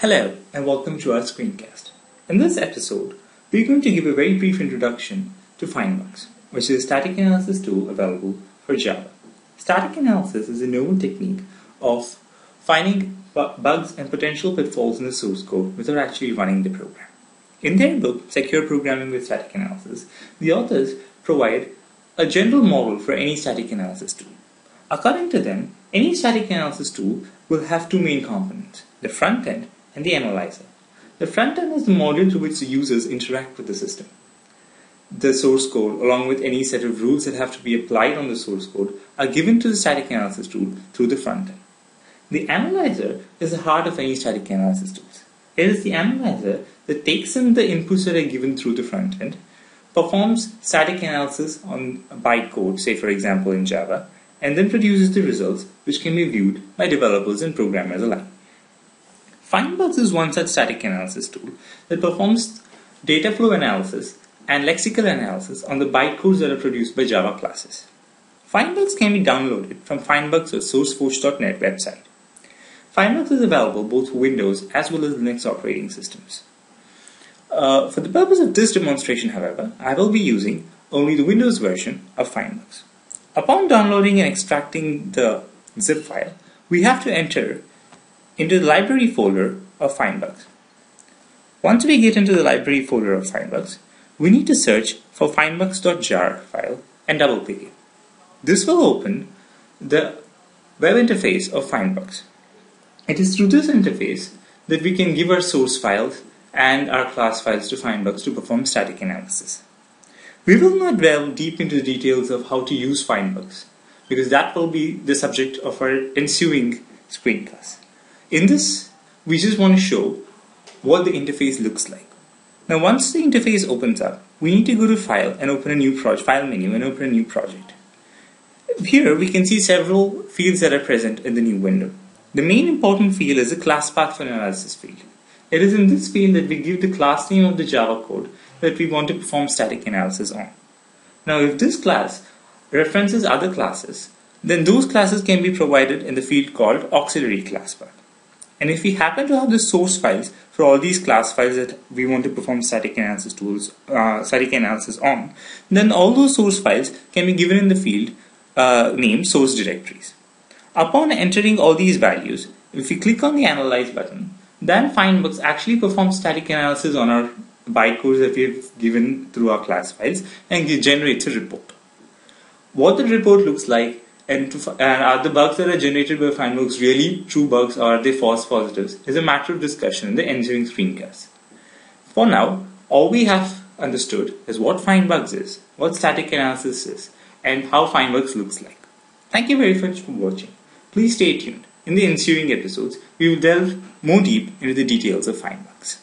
Hello and welcome to our screencast. In this episode, we're going to give a very brief introduction to Findbugs, which is a static analysis tool available for Java. Static analysis is a novel technique of finding bu- bugs and potential pitfalls in the source code without actually running the program. In their book, Secure Programming with Static Analysis, the authors provide a general model for any static analysis tool. According to them, any static analysis tool will have two main components the front end and the analyzer. The front end is the module through which the users interact with the system. The source code, along with any set of rules that have to be applied on the source code, are given to the static analysis tool through the front end. The analyzer is the heart of any static analysis tools. It is the analyzer that takes in the inputs that are given through the front end, performs static analysis on bytecode, say for example in Java, and then produces the results which can be viewed by developers and programmers alike. Findbugs is one such static analysis tool that performs data flow analysis and lexical analysis on the bytecodes that are produced by Java classes. Findbugs can be downloaded from Findbugs or SourceForge.net website. Findbugs is available both for Windows as well as Linux operating systems. Uh, for the purpose of this demonstration, however, I will be using only the Windows version of Findbugs. Upon downloading and extracting the zip file, we have to enter into the library folder of Findbugs. Once we get into the library folder of Findbugs, we need to search for findbugs.jar file and double click it. This will open the web interface of Findbugs. It is through this interface that we can give our source files and our class files to Findbugs to perform static analysis. We will not delve deep into the details of how to use Findbugs because that will be the subject of our ensuing screencast. In this, we just want to show what the interface looks like. Now, once the interface opens up, we need to go to File and open a new project, File menu and open a new project. Here, we can see several fields that are present in the new window. The main important field is the class path for analysis field. It is in this field that we give the class name of the Java code that we want to perform static analysis on. Now, if this class references other classes, then those classes can be provided in the field called auxiliary class path. And if we happen to have the source files for all these class files that we want to perform static analysis tools, uh, static analysis on, then all those source files can be given in the field uh, named source directories. Upon entering all these values, if we click on the analyze button, then Findbugs actually performs static analysis on our bytecodes that we have given through our class files and generates a report. What the report looks like and, to, and are the bugs that are generated by Findbugs really true bugs or are they false positives is a matter of discussion in the ensuing screencast. For now, all we have understood is what Findbugs is, what static analysis is, and how Findbugs looks like. Thank you very much for watching. Please stay tuned. In the ensuing episodes, we will delve more deep into the details of Findbugs.